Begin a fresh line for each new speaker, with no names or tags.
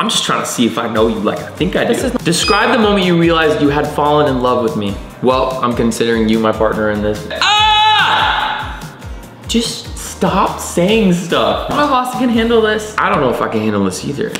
I'm just trying to see if I know you like I think I do. Describe the moment you realized you had fallen in love with me. Well, I'm considering you my partner in this. Ah! Just stop saying stuff.
My boss can handle this.
I don't know if I can handle this either.